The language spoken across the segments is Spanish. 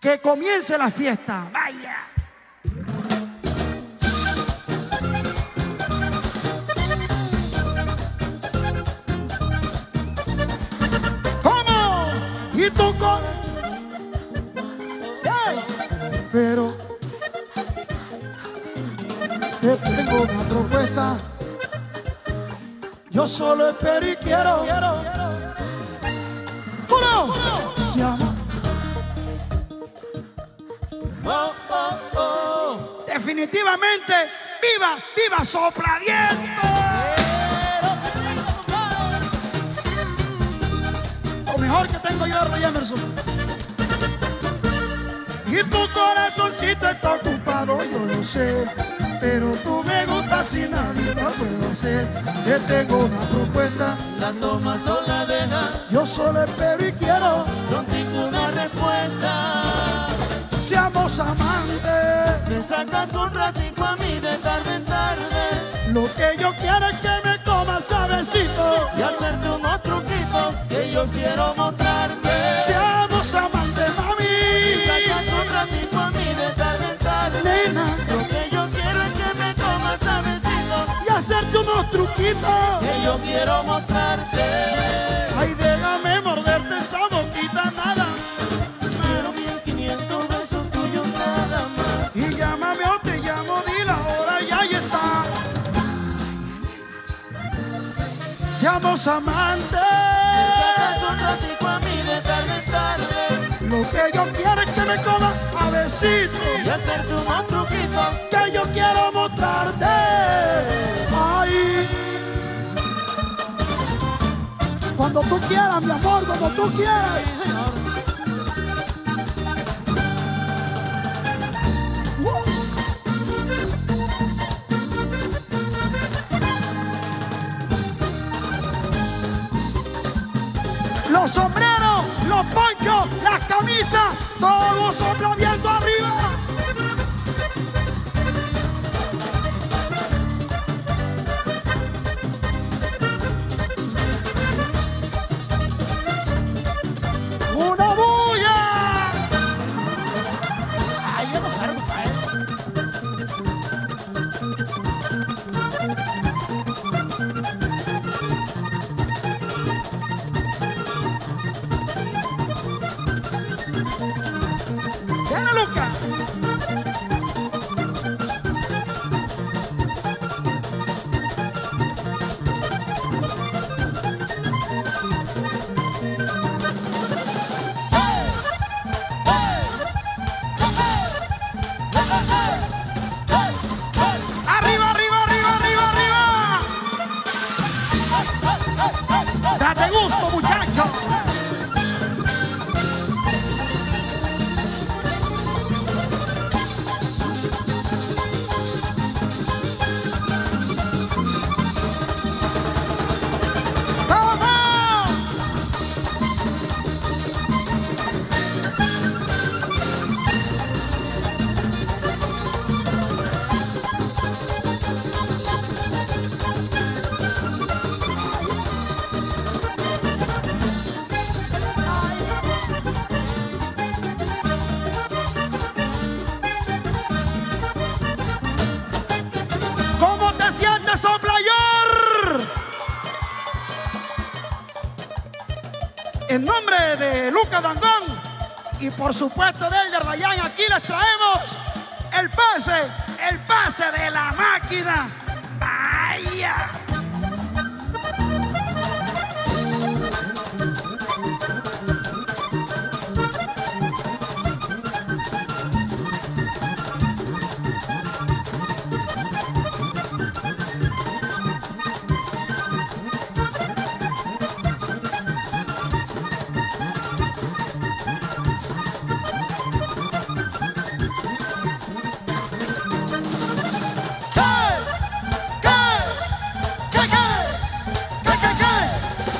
Que comience la fiesta. Vaya. ¿Cómo? ¿Y tú con? ¡Ey! Pero te tengo una propuesta. Yo solo espero y quiero. Uno, se ama. Oh, Definitivamente, viva, viva sopladiento. Lo mejor que tengo yo, Roy Emerson. Y tu corazoncito está ocupado, yo lo sé. Pero tú me gustas y nadie lo puedo hacer. Te tengo una propuesta, La tomas o la dejas, yo solo espero y quiero. tengo una respuesta. Seamos amantes. Me sacas un ratico a mí de tarde en tarde Lo que yo quiero es que me comas suavecito. y hacerte unos truquitos que yo quiero mostrarte. Seamos amantes. Me un a mí de tarde en tarde Lo que yo quiero es que me comas suavecito. y hacerte unos truquitos Que yo quiero mostrarte. Ay. Cuando tú quieras, mi amor, cuando tú quieras. Los sombreros, los ponchos, las camisas, todo sopla viento arriba. En nombre de Lucas Dangón y por supuesto de Elder Rayán, aquí les traemos el pase, el pase de la máquina. ¡Vaya!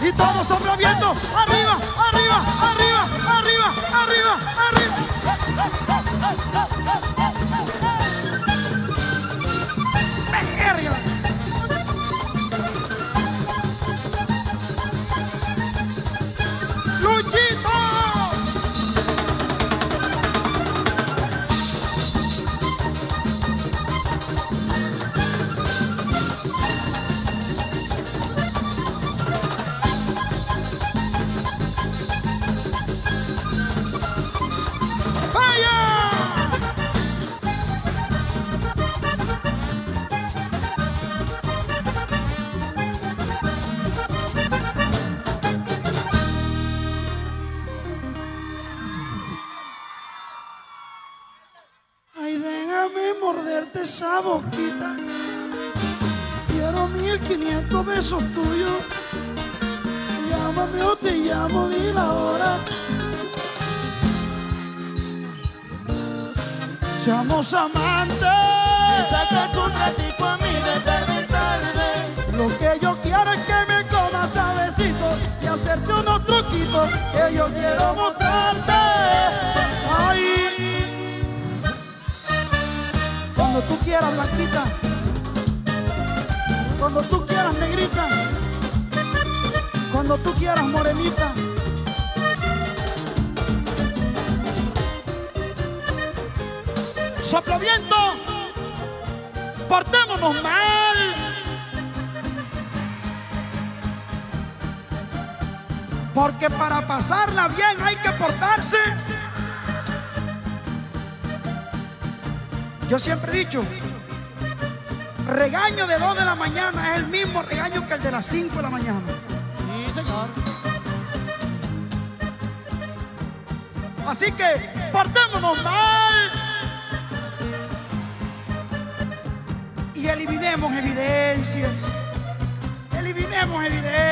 y todos sobreviviendo. Arriba, arriba, arriba, arriba, arriba, arriba. Esa boquita. Quiero 1500 besos tuyos. Llámame o te llamo, di la hora. Seamos amantes. Me sacas un ratico a mí de tarde tarde. Lo que yo quiero es que me comas suavecito y hacerte unos truquitos que yo quiero mostrarte. Cuando tú quieras, Blanquita. Cuando tú quieras, negrita. Cuando tú quieras, morenita. Soplo viento. Portémonos mal. Porque para pasarla bien hay que portarse. Yo siempre he dicho, regaño de 2 de la mañana es el mismo regaño que el de las 5 de la mañana. Sí, señor. Así que portémonos mal y eliminemos evidencias. Eliminemos evidencias.